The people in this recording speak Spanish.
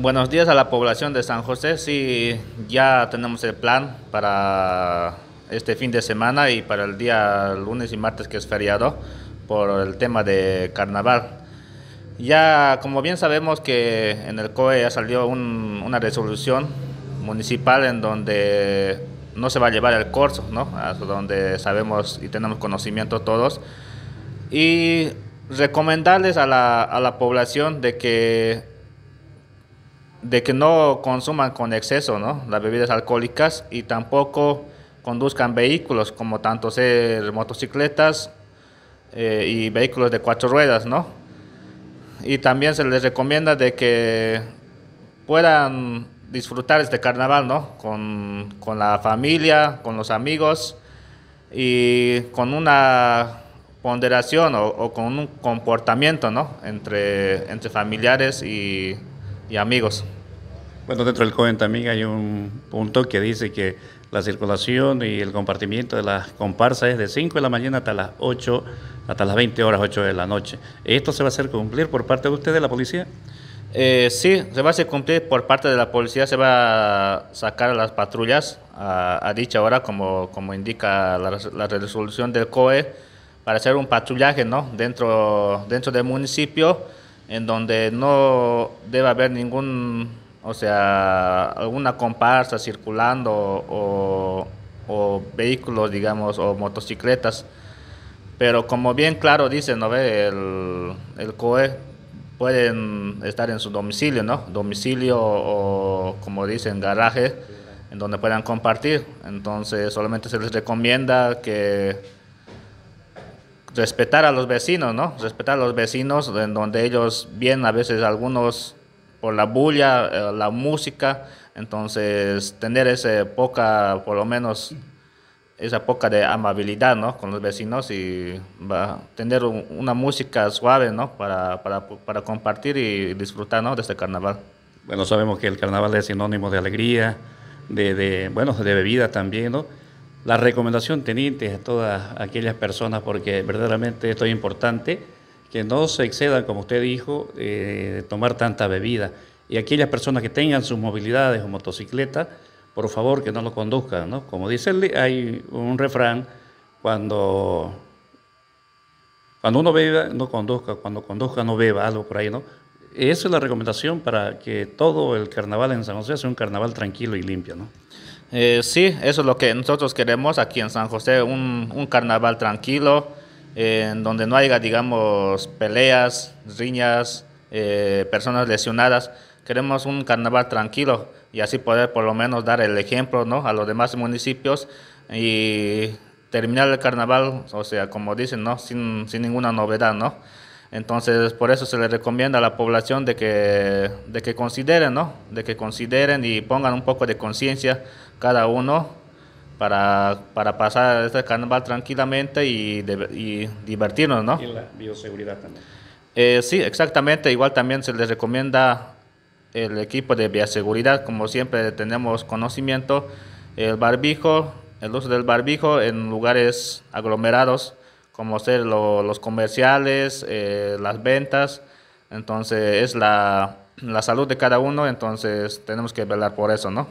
Buenos días a la población de San José. Sí, ya tenemos el plan para este fin de semana y para el día lunes y martes que es feriado por el tema de carnaval. Ya, como bien sabemos que en el COE ya salió una resolución municipal en donde no se va a llevar el corso, ¿no? Donde sabemos y tenemos conocimiento todos. Y recomendarles a la, a la población de que de que no consuman con exceso ¿no? las bebidas alcohólicas y tampoco conduzcan vehículos como tanto ser motocicletas eh, y vehículos de cuatro ruedas, ¿no? Y también se les recomienda de que puedan disfrutar este carnaval, ¿no? Con, con la familia, con los amigos y con una ponderación o, o, con un comportamiento, ¿no? Entre, entre familiares y, y amigos. Bueno, dentro del COEN también hay un punto que dice que la circulación y el compartimiento de las comparsas es de 5 de la mañana hasta las 8, hasta las 20 horas, 8 de la noche. ¿Esto se va a hacer cumplir por parte de usted, de la policía? Eh, sí, se va a hacer cumplir por parte de la policía, se va a sacar a las patrullas a, dicha hora, como, como indica la, la, resolución del COE, para hacer un patrullaje ¿no? dentro, dentro del municipio en donde no debe haber ningún, o sea, alguna comparsa circulando o, vehículos, digamos, o motocicletas. Pero como bien claro dice, ¿no ve? El, el COE pueden estar en su domicilio, ¿no? Domicilio o, como dicen, garaje, en donde puedan compartir. Entonces, solamente se les recomienda que respetar a los vecinos, ¿no? Respetar a los vecinos en donde ellos vienen a veces algunos por la bulla, eh, la música, entonces tener esa poca, por lo menos esa poca de amabilidad, ¿no? Con los vecinos y va, tener una música suave, ¿no? Para, para, para compartir y disfrutar, ¿no? De este carnaval. Bueno, sabemos que el carnaval es sinónimo de alegría, de, de bueno, de bebida también, ¿no? La recomendación, teniente, a todas aquellas personas, porque verdaderamente esto es importante, que no se excedan, como usted dijo, eh, de tomar tanta bebida. Y aquellas personas que tengan sus movilidades o motocicletas, por favor que no lo conduzcan, ¿no? Como dice, hay un refrán, cuando, cuando uno beba, no conduzca, cuando conduzca, no beba, algo por ahí, ¿no? Esa es la recomendación para que todo el carnaval en San José sea un carnaval tranquilo y limpio, ¿no? Eh, sí, eso es lo que nosotros queremos aquí en San José, un, un carnaval tranquilo, en donde no haya, digamos, peleas, riñas, eh, personas lesionadas. Queremos un carnaval tranquilo y así poder por lo menos dar el ejemplo ¿no? a los demás municipios y terminar el carnaval, o sea, como dicen, ¿no? sin, sin ninguna novedad, ¿no? Entonces, por eso se le recomienda a la población de que, de que consideren, ¿no? De que consideren y pongan un poco de conciencia cada uno para, para, pasar este carnaval tranquilamente y, y divertirnos, ¿no? Y la bioseguridad también. Eh, sí, exactamente. Igual también se les recomienda el equipo de bioseguridad, como siempre tenemos conocimiento, el barbijo, el uso del barbijo en lugares aglomerados como ser los comerciales, eh, las ventas. Entonces es la, la salud de cada uno, entonces tenemos que velar por eso, ¿no?